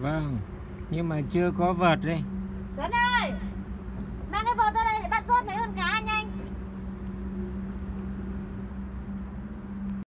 Vâng Nhưng mà chưa có vợt đây. Tuấn ơi Mang cái vợt ra đây để bạn rớt mấy con cá